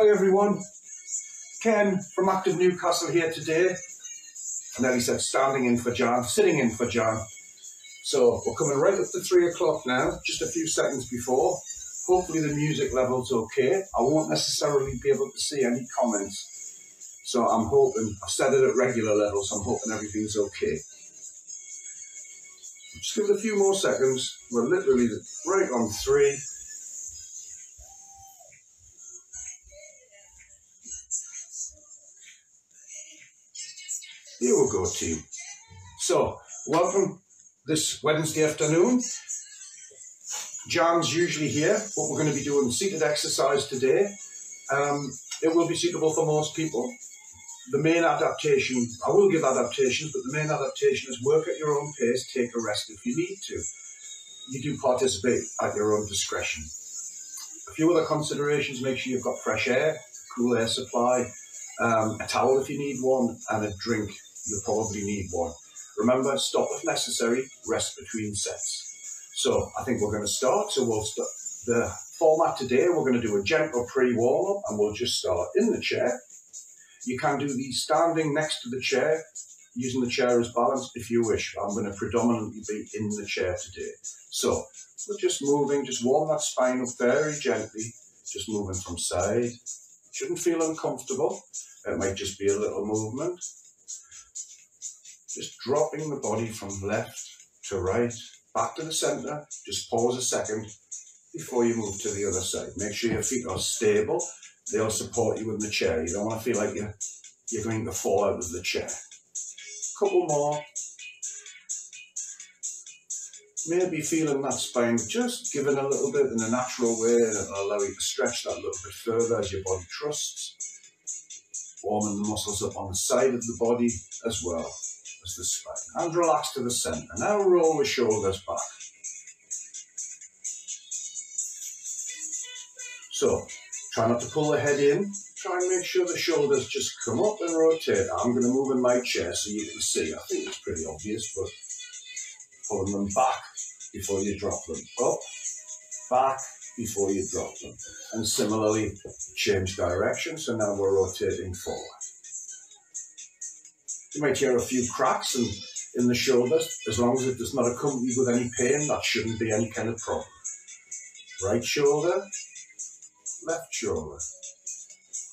Hi everyone, Ken from Active Newcastle here today. And then he said standing in for Jan, sitting in for Jan. So we're coming right up to three o'clock now, just a few seconds before. Hopefully the music level's okay. I won't necessarily be able to see any comments. So I'm hoping, I've set it at regular levels, so I'm hoping everything's okay. Just give it a few more seconds. We're literally right on three. Go, team. So, welcome this Wednesday afternoon. Jan's usually here, but we're going to be doing seated exercise today. Um, it will be suitable for most people. The main adaptation, I will give adaptations, but the main adaptation is work at your own pace, take a rest if you need to. You do participate at your own discretion. A few other considerations, make sure you've got fresh air, cool air supply, um, a towel if you need one, and a drink you'll probably need one. Remember, stop if necessary, rest between sets. So I think we're going to start. So we'll the format today. We're going to do a gentle pre-warm up and we'll just start in the chair. You can do these standing next to the chair, using the chair as balance if you wish. I'm going to predominantly be in the chair today. So we're just moving, just warm that spine up very gently, just moving from side. Shouldn't feel uncomfortable. It might just be a little movement. Just dropping the body from left to right, back to the center. Just pause a second before you move to the other side. Make sure your feet are stable. They'll support you in the chair. You don't want to feel like you're, you're going to fall out of the chair. Couple more. Maybe feeling that spine just giving a little bit in a natural way and it'll allow you to stretch that a little bit further as your body trusts. Warming the muscles up on the side of the body as well the spine. And relax to the center. Now roll the shoulders back. So, try not to pull the head in. Try and make sure the shoulders just come up and rotate. I'm going to move in my chair so you can see. I think it's pretty obvious, but pulling them back before you drop them. Up, back, before you drop them. And similarly, change direction. So now we're rotating forward. You might hear a few cracks in, in the shoulders. As long as it does not accompany with any pain, that shouldn't be any kind of problem. Right shoulder, left shoulder,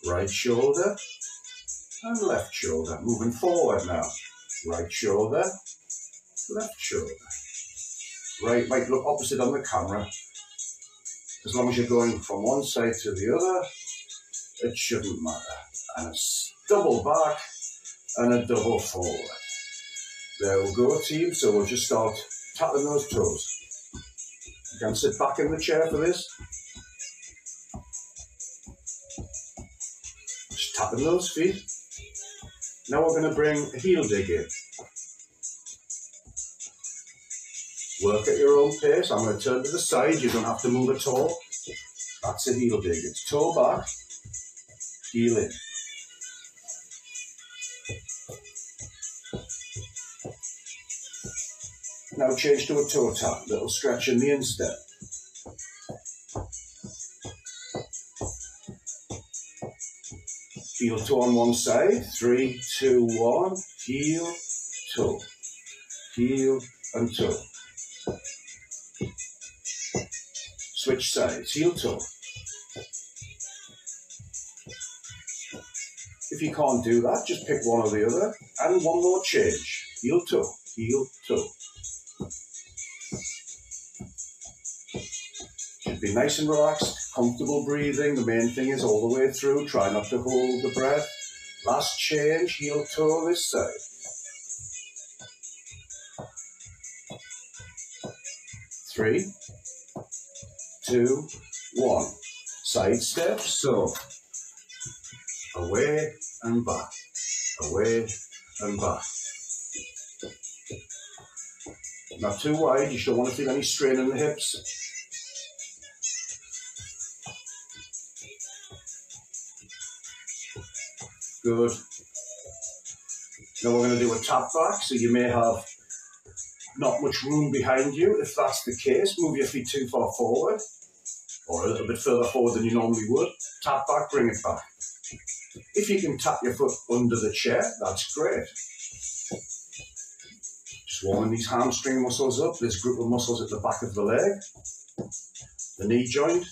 right shoulder, and left shoulder. Moving forward now. Right shoulder, left shoulder. Right might look opposite on the camera. As long as you're going from one side to the other, it shouldn't matter. And it's double back, and a double forward. There we go, team. So we'll just start tapping those toes. You can sit back in the chair for this. Just tapping those feet. Now we're going to bring a heel dig in. Work at your own pace. I'm going to turn to the side. You don't have to move at all. That's a heel dig. It's toe back, heel in. Change to a toe tap, little stretch in the instep. Heel toe on one side, three, two, one, heel, toe, heel and toe. Switch sides, heel toe. If you can't do that, just pick one or the other and one more change. Heel toe, heel toe. Be nice and relaxed, comfortable breathing. The main thing is all the way through. Try not to hold the breath. Last change, heel toe this side. Three, two, one. Side step, so away and back, away and back. Not too wide, you don't want to feel any strain in the hips. Good. Now we're going to do a tap back, so you may have not much room behind you. If that's the case, move your feet too far forward, or a little bit further forward than you normally would. Tap back, bring it back. If you can tap your foot under the chair, that's great. Just warming these hamstring muscles up, this group of muscles at the back of the leg, the knee joint.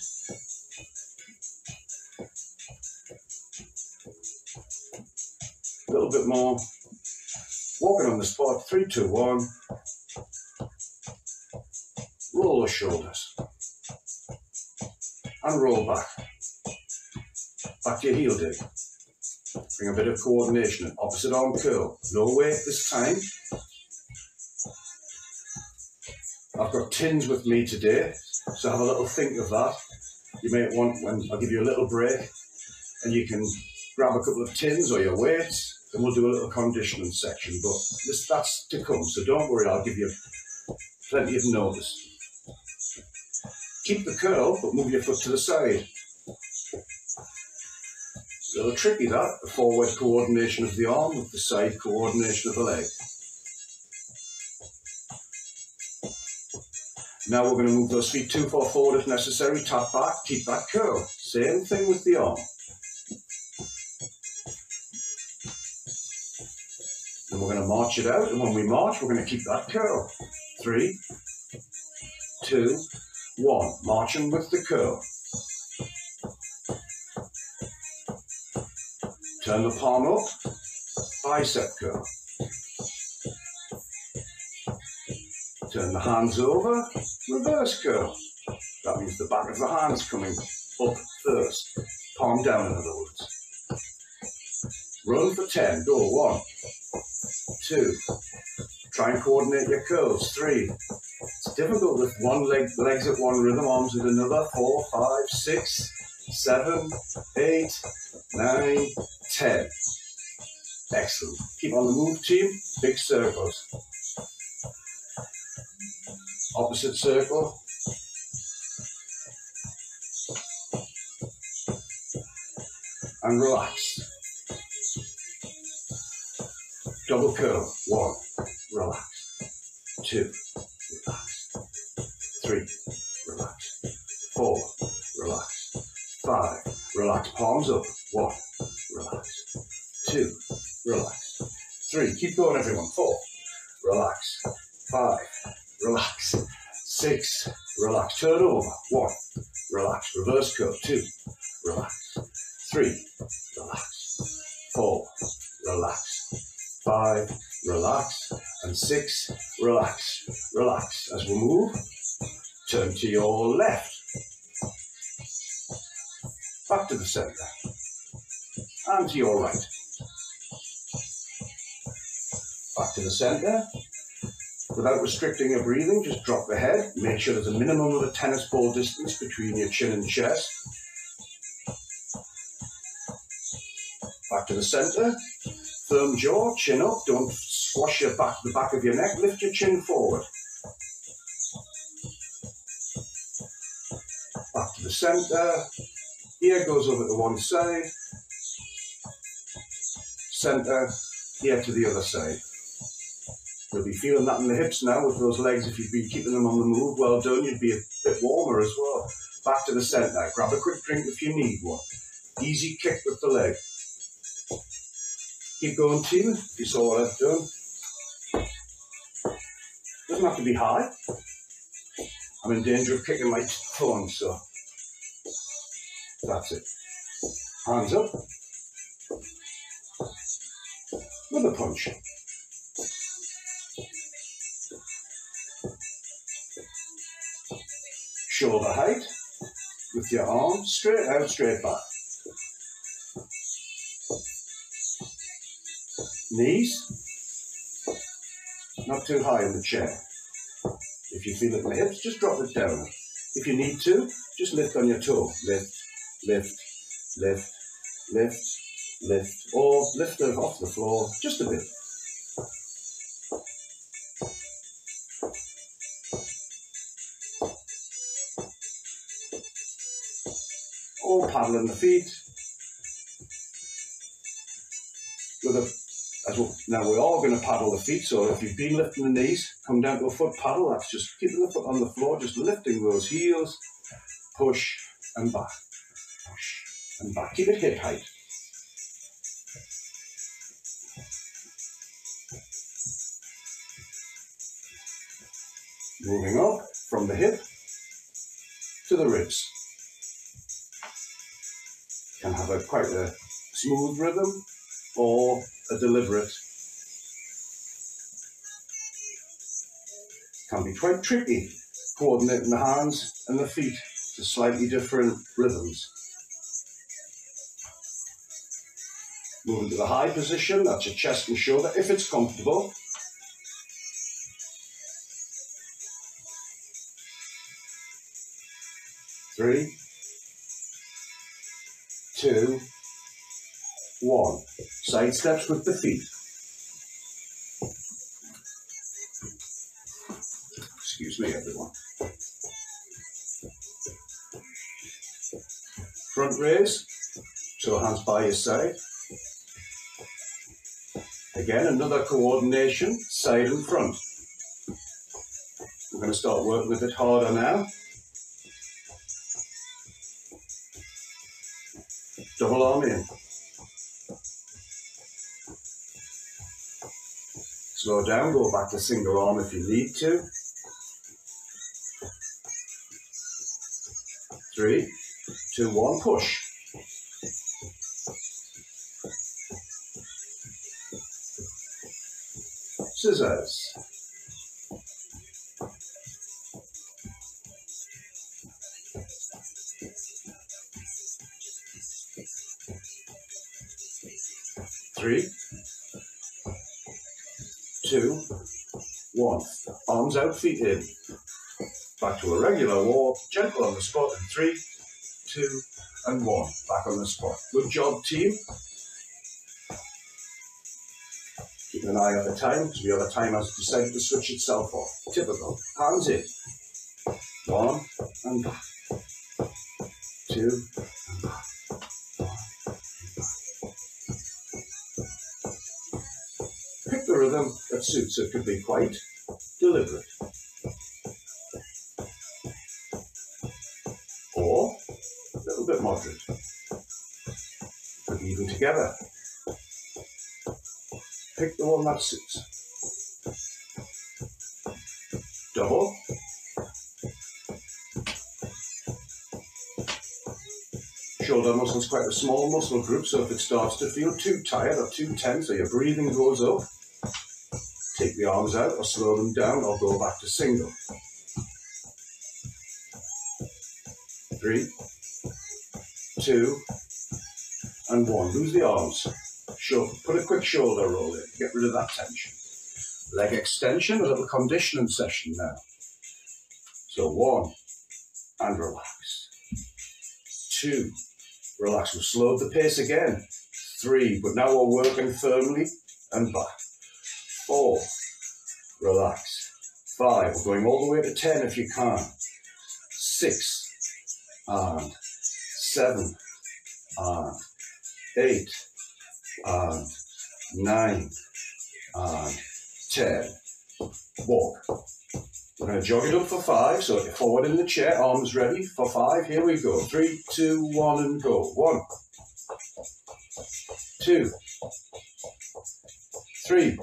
Little bit more. Walking on the spot, three, two, one. Roll the shoulders. And roll back. Back to your heel dig. Bring a bit of coordination. Opposite arm curl. No weight this time. I've got tins with me today, so have a little think of that. You may want when I'll give you a little break and you can grab a couple of tins or your weights we'll do a little conditioning section. But this that's to come, so don't worry, I'll give you plenty of notice. Keep the curl, but move your foot to the side. A little tricky that, the forward coordination of the arm with the side coordination of the leg. Now we're going to move those feet too far forward if necessary, tap back, keep that curl. Same thing with the arm. We're going to march it out, and when we march, we're going to keep that curl. Three, two, one. Marching with the curl. Turn the palm up, bicep curl. Turn the hands over, reverse curl. That means the back of the hands coming up first. Palm down, in other words. Run for 10. Go. One, two. Try and coordinate your curls. Three. It's difficult with one leg, legs at one rhythm, arms at another. Four, five, six, seven, eight, nine, ten. Excellent. Keep on the move, team. Big circles. Opposite circle. And relax. Double curl. One. Relax. Two. Relax. Three. Relax. Four. Relax. Five. Relax. Palms up. One. Relax. Two. Relax. Three. Keep going, everyone. Four. Relax. Five. Relax. Six. Relax. Turn over. One. Relax. Reverse curl. Two. Six. Relax. Relax. As we move, turn to your left. Back to the center. And to your right. Back to the center. Without restricting your breathing, just drop the head. Make sure there's a minimum of a tennis ball distance between your chin and chest. Back to the center. Firm jaw, chin up. Don't squash your back, the back of your neck. Lift your chin forward. Back to the center. Ear goes over to one side. Center. Ear to the other side. You'll be feeling that in the hips now with those legs. If you've been keeping them on the move, well done. You'd be a bit warmer as well. Back to the centre. Grab a quick drink if you need one. Easy kick with the leg. Keep going, team. If you saw what I've done. Doesn't have to be high. I'm in danger of kicking my phone, so that's it. Hands up. With a punch. shoulder height with your arms straight out, straight back. Knees, not too high in the chair. If you feel it in the hips, just drop it down. If you need to, just lift on your toe. Lift, lift, lift, lift, lift, or lift it off the floor just a bit. Or paddling the feet. Now we're all going to paddle the feet, so if you've been lifting the knees, come down to a foot paddle. That's just keeping the foot on the floor, just lifting those heels, push and back, push and back. Keep it hip height. Moving up from the hip to the ribs. Can have a quite a smooth rhythm or a deliberate. Can be quite tricky coordinating the hands and the feet to slightly different rhythms. Moving to the high position, that's your chest and shoulder, if it's comfortable. Three, two, one. Side steps with the feet. Excuse me, everyone. Front raise, so hands by your side. Again, another coordination, side and front. We're going to start working a bit harder now. Double arm in. Slow down, go back to single arm if you need to. Three, two, one, push. Scissors. Three, two, one. Arms out, feet in. Back to a regular walk, gentle on the spot in three, two, and one. Back on the spot. Good job, team. Keep an eye on the time, because the other time has decided to switch itself off. Typical. Hands in. One, and back. Two, Rhythm that suits. It could be quite deliberate. Or a little bit moderate. But even together. Pick the one that suits. Double. Shoulder muscle is quite a small muscle group, so if it starts to feel too tired or too tense, or your breathing goes up, take the arms out or slow them down or go back to single. Three, two, and one. Lose the arms. Show, put a quick shoulder roll in. Get rid of that tension. Leg extension, a little conditioning session now. So one, and relax. Two, relax. We've slowed the pace again. Three, but now we're working firmly and back. Four, relax. Five, we're going all the way to ten if you can. Six, and seven, and eight, and nine, and ten. Walk. We're going to jog it up for five. So forward in the chair, arms ready for five. Here we go. Three, two, one, and go. One, two, three,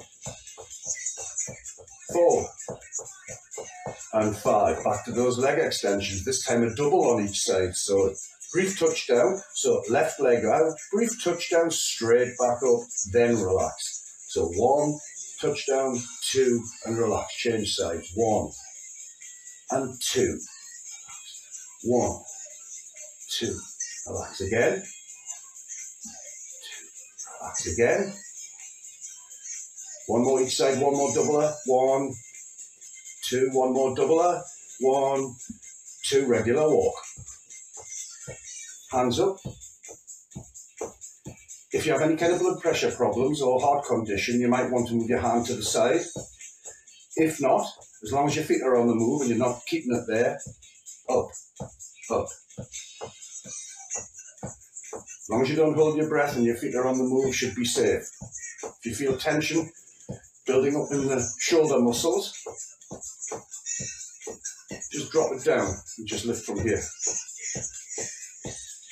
four, and five. Back to those leg extensions. This time a double on each side. So brief touchdown. So left leg out, brief touchdown, straight back up, then relax. So one, touchdown, two, and relax. Change sides. One and two. One, two. Relax again. Two. Relax again. One more each side, one more doubler. One, two, one more doubler. One, two, regular walk. Hands up. If you have any kind of blood pressure problems or heart condition, you might want to move your hand to the side. If not, as long as your feet are on the move and you're not keeping it there, up, up. As long as you don't hold your breath and your feet are on the move, should be safe. If you feel tension building up in the shoulder muscles, just drop it down and just lift from here.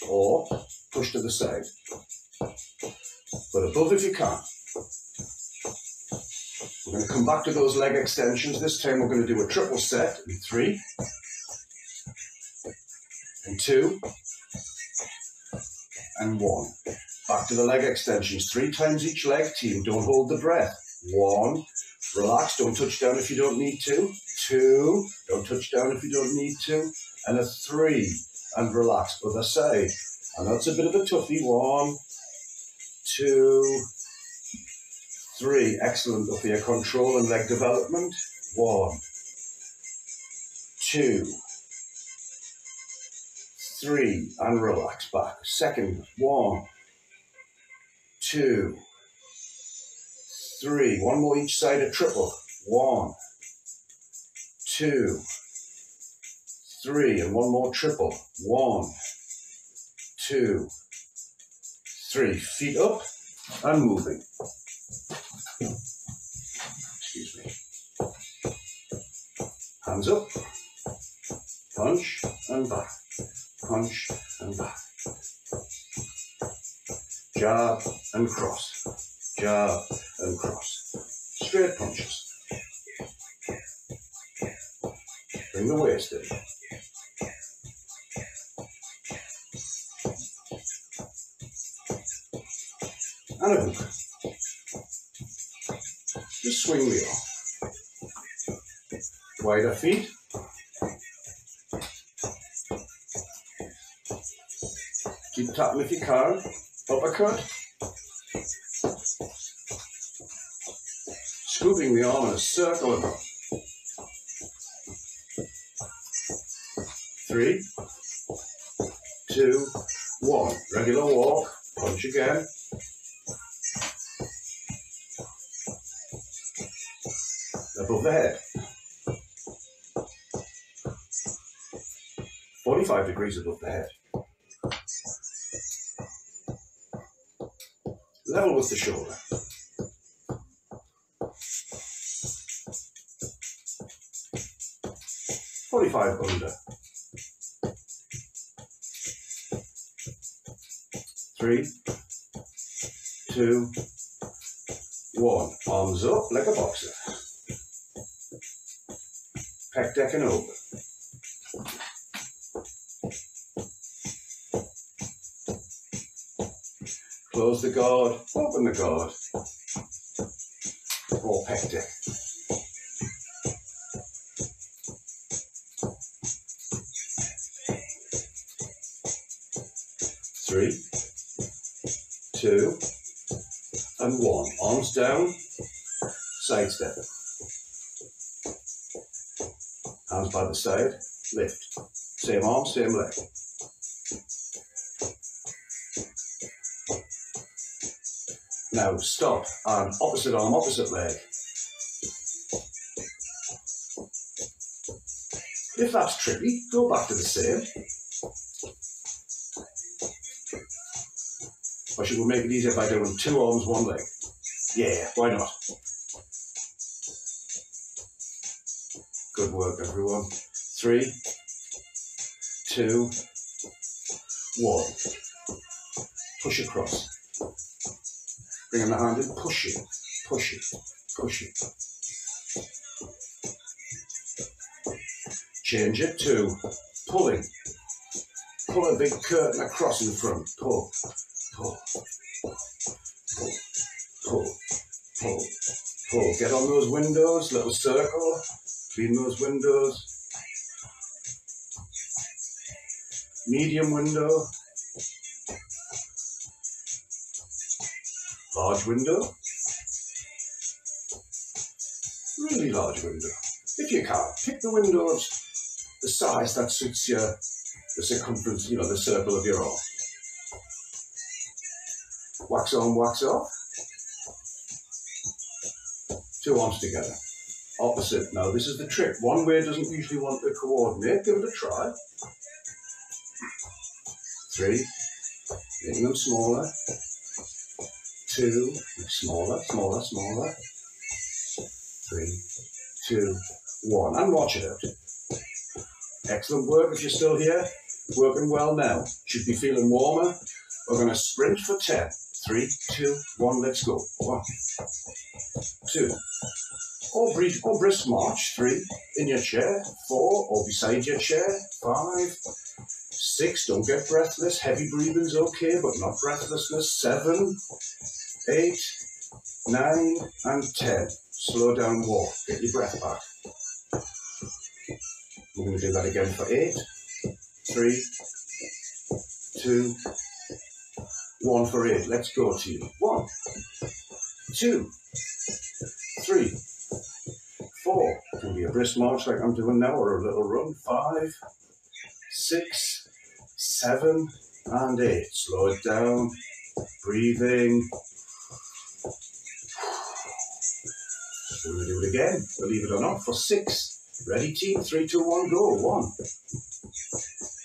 Or push to the side. But above if you can. We're going to come back to those leg extensions. This time we're going to do a triple set in three and two and one. Back to the leg extensions. Three times each leg, team. Don't hold the breath. One. Relax. Don't touch down if you don't need to. Two. Don't touch down if you don't need to. And a three. And relax. Other side. And that's a bit of a toughie. One, two, three. Excellent up here. Control and leg development. One, two, three. And relax back. Second. One, two, three. One more each side, a triple. One, two, three. And one more triple. One, two, three. Feet up and moving. Excuse me. Hands up. Punch and back. Punch and back. Jab and cross. Jab and cross. Straight punches. Bring the waist in. And a hook. Just swing the arm. Wider feet. Keep tapping if you can. Uppercut. Scooping the arm in a circle about. Three, two, one. Regular walk. Punch again. Above the head. 45 degrees above the head. Level with the shoulder. Forty-five under. Three, two, one. Arms up like a boxer. Pec deck and open. Close the guard, open the guard. Or pec deck. Three, two, and one. Arms down, side step. Hands by the side, lift. Same arm, same leg. Now stop and opposite arm, opposite leg. If that's tricky, go back to the same. Or should make it easier by doing two arms, one leg? Yeah, why not? Good work, everyone. Three, two, one. Push across. Bring in the hand and push it, push it, push it. Change it to pulling. Pull a big curtain across in front. Pull, pull. Get on those windows, little circle between those windows. Medium window. Large window. Really large window. If you can, pick the window of the size that suits your the circumference, you know, the circle of your arm. Wax on, wax off. Two arms together. Opposite. Now, this is the trick. One way doesn't usually want to coordinate. Give it a try. Three. Making them smaller. Two. Smaller, smaller, smaller. Three, two, one. And watch it out. Excellent work if you're still here. Working well now. Should be feeling warmer. We're going to sprint for 10. Three, two, one, let's go. One, two, or, brief, or brisk march. Three, in your chair. Four, or beside your chair. Five, six, don't get breathless. Heavy breathing's okay, but not breathlessness. Seven, eight, nine, and ten. Slow down, walk. Get your breath back. We're going to do that again for eight, three, two, one for eight. Let's go to you. One, two, three, four. It can be a brisk march like I'm doing now, or a little run. Five, six, seven, and eight. Slow it down. Breathing. We're going to do it again, believe it or not, for six. Ready, team? Three, two, one, go. One,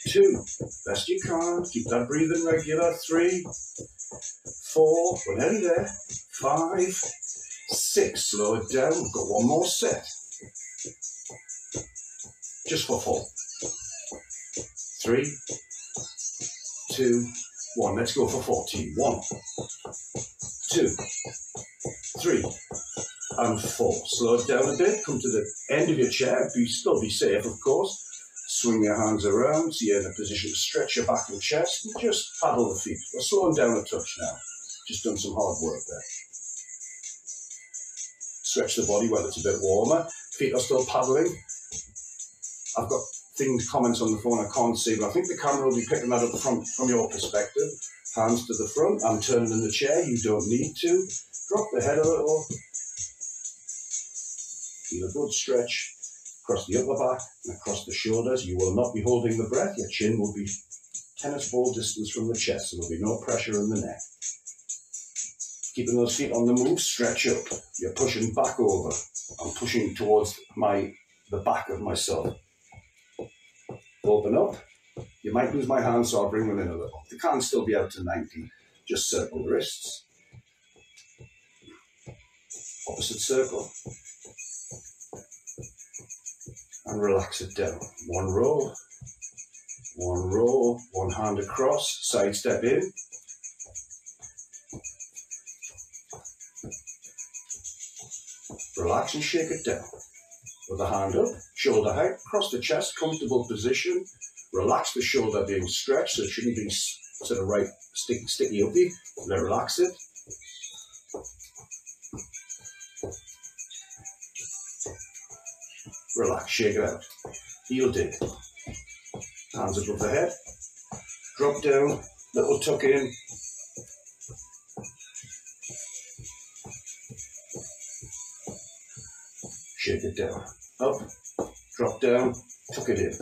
two, best you can. Keep that breathing regular. Three, four, we're nearly there. Five, six, slow it down. We've got one more set. Just for four. Three, two, one. Let's go for 14. One, two, three, and four. Slow it down a bit. Come to the end of your chair. Be still be safe, of course. Swing your hands around so you're in a position to stretch your back and chest and just paddle the feet. We're slowing down a touch now. Just done some hard work there. Stretch the body while it's a bit warmer. Feet are still paddling. I've got things, comments on the phone I can't see, but I think the camera will be picking that up from, from your perspective. Hands to the front. I'm turning in the chair. You don't need to. Drop the head a little. Feel a good stretch across the upper back and across the shoulders. You will not be holding the breath. Your chin will be tennis ball distance from the chest. so There will be no pressure in the neck. Keeping those feet on the move, stretch up. You're pushing back over. I'm pushing towards my the back of myself. Open up. You might lose my hand, so I'll bring them in a little. They can still be out to 90. Just circle the wrists. Opposite circle and relax it down. One roll, one roll, one hand across, side step in. Relax and shake it down. With the hand up, shoulder height, across the chest, comfortable position. Relax the shoulder being stretched, so it shouldn't be sort of right sticky, sticky uppy. Then relax it. Relax, shake it out. Heel dig. Hands above the head. Drop down, little tuck in. Shake it down. Up, drop down, tuck it in.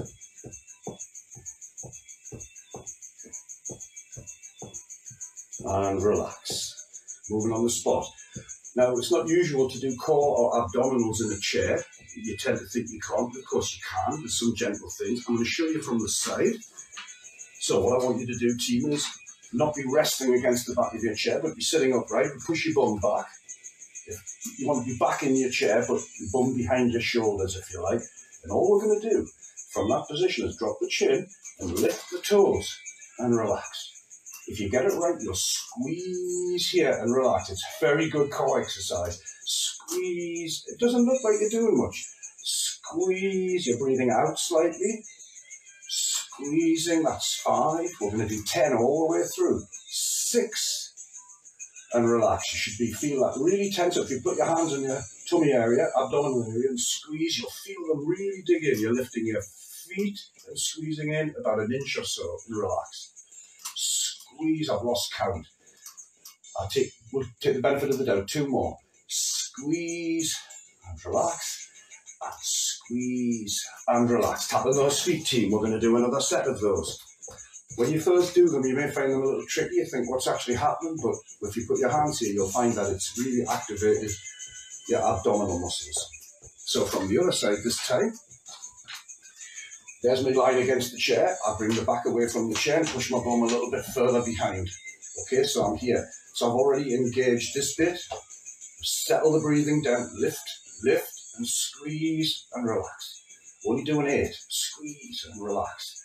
And relax. Moving on the spot. Now, it's not usual to do core or abdominals in a chair you tend to think you can't, but of course you can. with some gentle things. I'm going to show you from the side. So what I want you to do, team, is not be resting against the back of your chair, but be sitting upright and push your bum back. You want to be back in your chair, but your bum behind your shoulders, if you like. And all we're going to do from that position is drop the chin and lift the toes and relax. If you get it right, you'll squeeze here and relax. It's very good core exercise. Squeeze. It doesn't look like you're doing much. Squeeze. You're breathing out slightly. Squeezing. That's five. We're going to do ten all the way through. Six. And relax. You should be feel that really tense. If you put your hands in your tummy area, abdominal area, and squeeze, you'll feel them really dig in. You're lifting your feet and squeezing in about an inch or so. And relax squeeze. I've lost count. I'll take, we'll take the benefit of the doubt. Two more. Squeeze and relax. And squeeze and relax. Tap on those feet, team. We're going to do another set of those. When you first do them, you may find them a little tricky. You think, what's actually happening? But if you put your hands here, you'll find that it's really activated your abdominal muscles. So from the other side this time, there's my line against the chair. I bring the back away from the chair and push my bum a little bit further behind. Okay, so I'm here. So I've already engaged this bit. Settle the breathing down. Lift, lift, and squeeze and relax. Only doing eight. Squeeze and relax.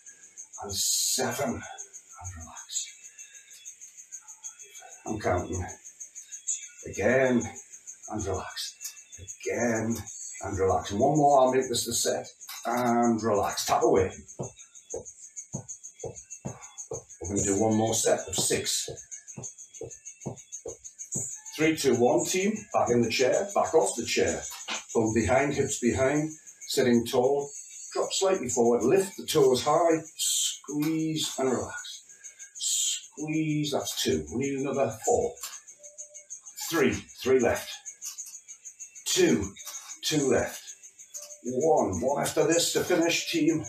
And seven and relax. I'm counting. Again, and relax. Again, and relax. And one more, I'll make this the set. And relax. Tap away. We're going to do one more set of six. Three, two, one, team. Back in the chair, back off the chair. Bum behind, hips behind, sitting tall. Drop slightly forward, lift the toes high, squeeze and relax. Squeeze, that's two. We need another four. Three, three left. Two, two left. One, one after this to finish, team.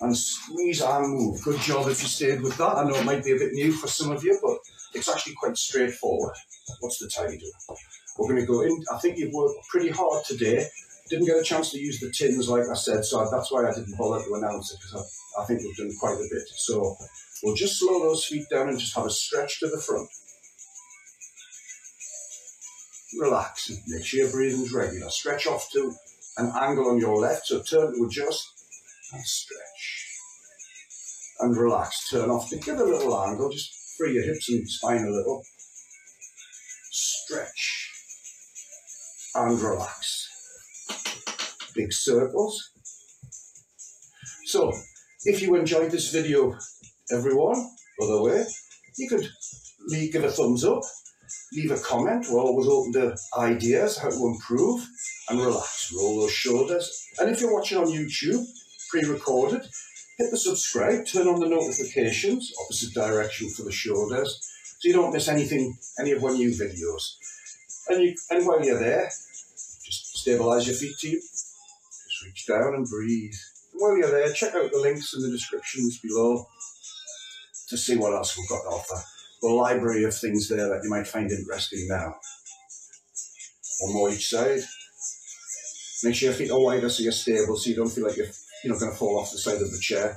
And squeeze and move. Good job if you stayed with that. I know it might be a bit new for some of you, but it's actually quite straightforward. What's the time doing? We're going to go in. I think you've worked pretty hard today. Didn't get a chance to use the tins, like I said, so that's why I didn't bother to announce it, because I, I think we've done quite a bit. So we'll just slow those feet down and just have a stretch to the front. Relax and make sure your breathing's regular. Stretch off to an angle on your left, so turn to adjust and stretch. And relax, turn off to give a little angle, just free your hips and spine a little. Stretch and relax. Big circles. So, if you enjoyed this video, everyone, by the way, you could leave, give a thumbs up, leave a comment. We're always open to ideas, how to improve, and relax. Roll those shoulders. And if you're watching on YouTube, pre-recorded, hit the subscribe, turn on the notifications, opposite direction for the shoulders, so you don't miss anything, any of our new videos. And, you, and while you're there, just stabilize your feet to you. Just reach down and breathe. And while you're there, check out the links in the descriptions below to see what else we've got to offer. The library of things there that you might find interesting now. One more each side. Make sure your feet are wider so you're stable, so you don't feel like you're, you're not going to fall off the side of the chair.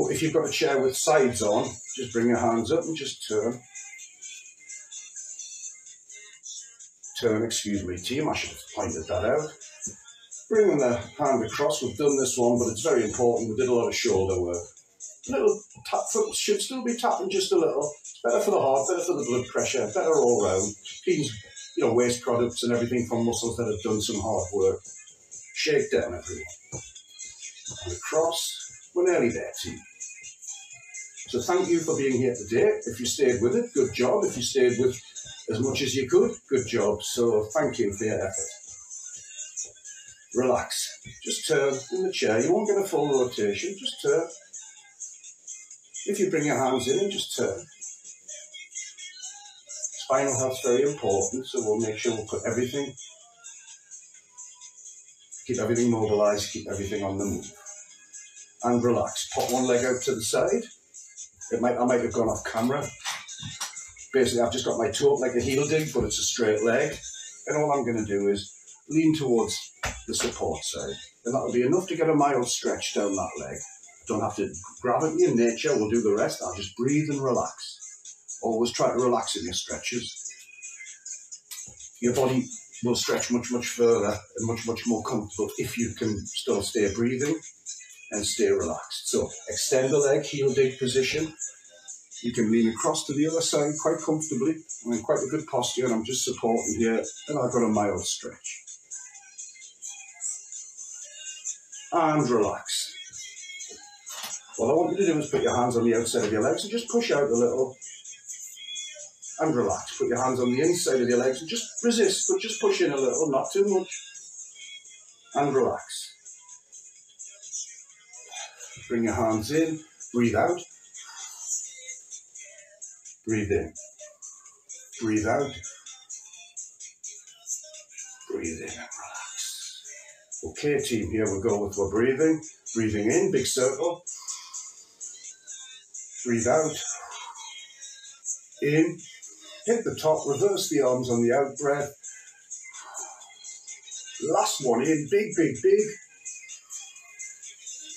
Oh, if you've got a chair with sides on, just bring your hands up and just turn. Turn, excuse me, team, I should have pointed that out. Bring the hand across, we've done this one, but it's very important. We did a lot of shoulder work. A little tap foot should still be tapping just a little. It's better for the heart, better for the blood pressure, better all round. Cleans, you know, waste products and everything from muscles that have done some hard work. Shake down, everyone. And across. We're nearly there, team. So thank you for being here today. If you stayed with it, good job. If you stayed with as much as you could, good job. So thank you for your effort. Relax. Just turn in the chair. You won't get a full rotation. Just turn. If you bring your hands in and just turn. Spinal health's very important, so we'll make sure we'll put everything, keep everything mobilized, keep everything on the move and relax. Pop one leg out to the side. It might I might have gone off camera. Basically, I've just got my toe up like a heel dig, but it's a straight leg. And all I'm going to do is lean towards the support side. And that'll be enough to get a mild stretch down that leg. Don't have to, gravity in nature will do the rest. I'll just breathe and relax. Always try to relax in your stretches. Your body will stretch much, much further and much, much more comfortable if you can still stay breathing and stay relaxed. So extend the leg, heel dig position. You can lean across to the other side quite comfortably. I'm in quite a good posture and I'm just supporting here and I've got a mild stretch. And relax. What I want you to do is put your hands on the outside of your legs and just push out a little and relax. Put your hands on the inside of your legs and just resist, but just push in a little, not too much. And relax. Bring your hands in, breathe out. Breathe in. Breathe out. Breathe in and relax. Okay, team, here we go with our breathing. Breathing in, big circle. Breathe out. In. Hit the top, reverse the arms on the out breath. Last one in, big, big, big.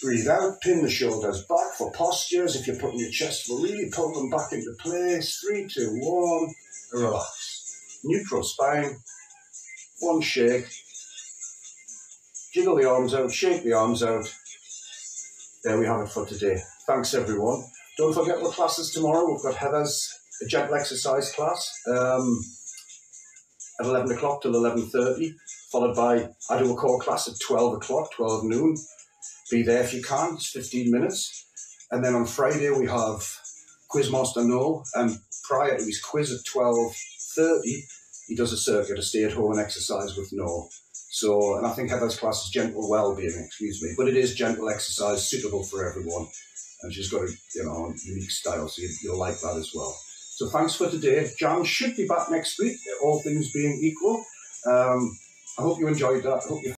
Breathe out, pin the shoulders back for postures. If you're putting your chest for really pull them back into place. Three, two, one, relax. Neutral spine, one shake. Jiggle the arms out, shake the arms out. There we have it for today. Thanks everyone. Don't forget the classes tomorrow. We've got Heather's gentle exercise class um, at 11 o'clock till 11.30, followed by, I do a core class at 12 o'clock, 12 noon. Be there if you can, it's 15 minutes. And then on Friday we have Quizmaster Noel, and prior to his quiz at 12.30, he does a circuit, a stay at home and exercise with Noel. So, and I think Heather's class is gentle well-being, excuse me, but it is gentle exercise suitable for everyone. And she's got a, you know, unique style, so you, will like that as well. So thanks for today. John should be back next week, all things being equal. Um, I hope you enjoyed that. I hope you